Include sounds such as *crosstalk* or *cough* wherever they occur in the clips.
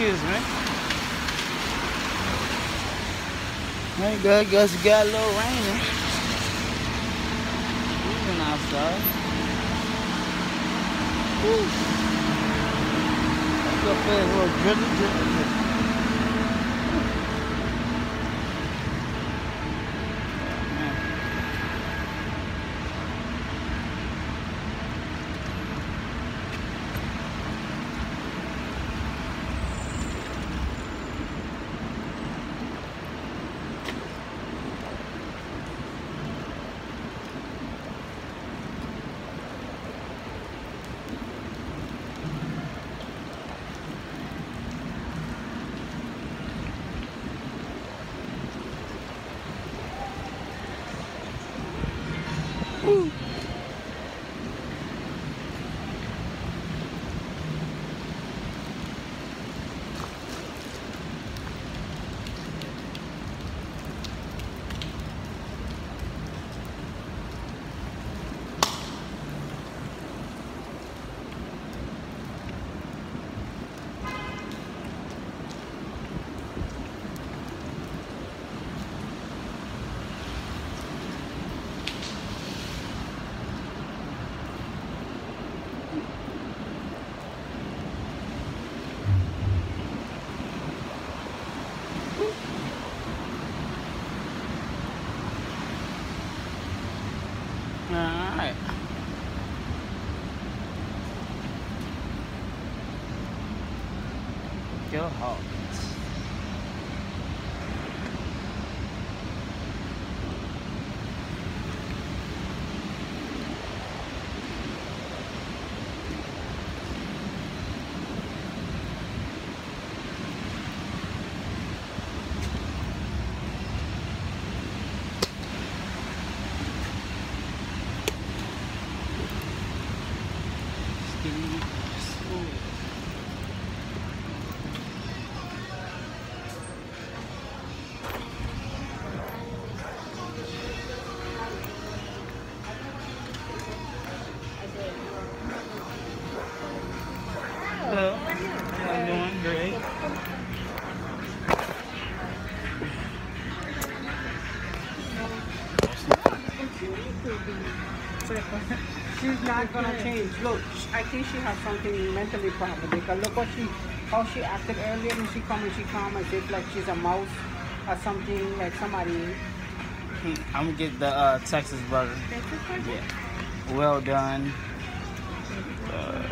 Excuse me. Hey, good. Guess it got a little rainy. Moving outside. Woo. Go for a little drizzle, drizzle, drizzle. Đấy. chưa hợp Hello. How you doing? Great. She's not gonna change. Look, I think she has something mentally problem because look what she, how she acted earlier when she come and she come as if like she's a mouse or something like somebody. I'm gonna get the uh, Texas burger. Yeah. Well done. Uh,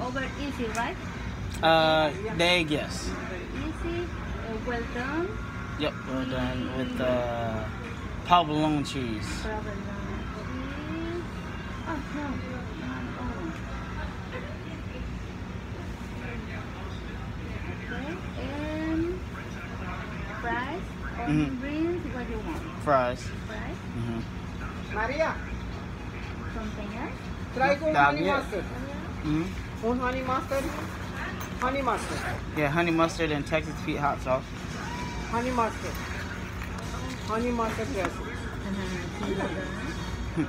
Over easy, right? uh, the egg, yes. Easy, uh, well done. Yep, well done with uh, provolone cheese. Provolone cheese. Oh, no. Okay, and fries, Mhm. rings, what do you want? Fries. Fries? hmm Maria, Something else? try con honey yeah. mustard. hmm Un honey mustard. Honey mustard. Yeah, honey mustard and Texas Pete hot sauce. Honey mustard. Honey mustard dressing. *laughs*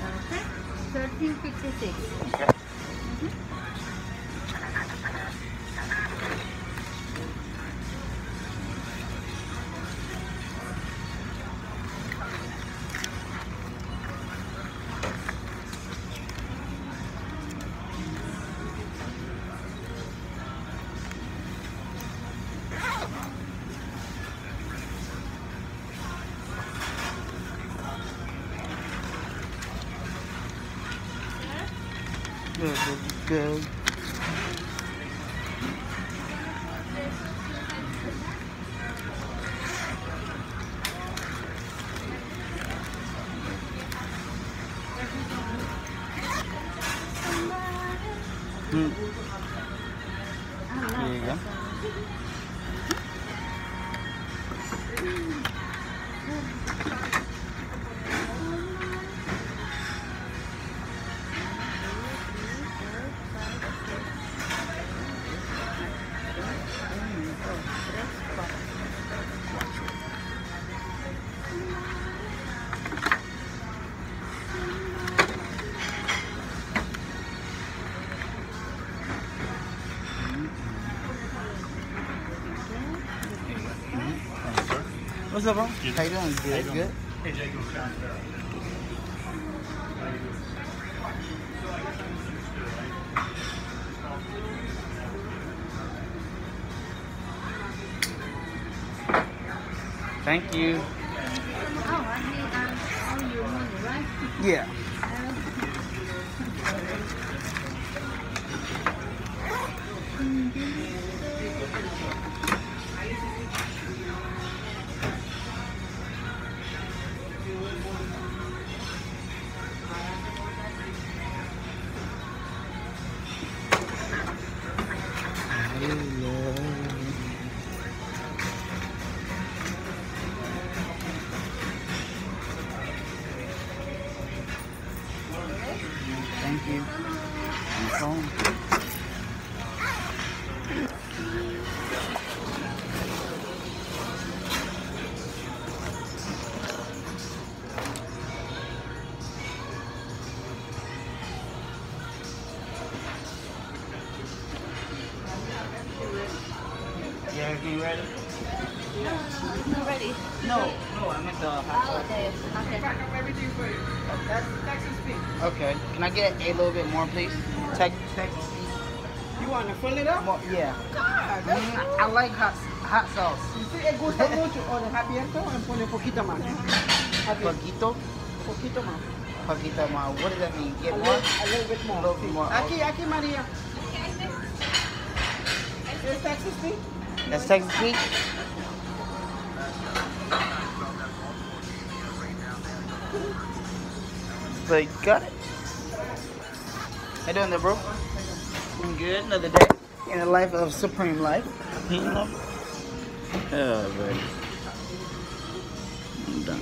Okay. Thirteen fifty six. Okay. Good, good, good. Mm. There you go. What's up, bro? How you doing? How Good. doing? Good. Hey. Thank you. Oh, I need um, all your money, right? Yeah. Thank Yeah, everything ready? No, no, no, not ready. No, no, I meant the hot Oh, sauce. okay, okay. Pack up everything for you. That's Texas fee. Okay, can I get a little bit more, please? Tex Texas. You want to fill it up? More, yeah. God, that's Mm, I like hot hot sauce. Sí, es gusta mucho. O deja abierto o pone poquito más. Abierto. Poquito, Poquito más. poquito más. What does that mean? A Get little, more? a little bit more. A little bit sí. more. Aquí, aquí, María. ¿Es Texas fee? That's Texas Pete. But got it. How you doing there, bro? Doing good. Another day in the life of Supreme Life. You know? Oh, buddy. I'm done.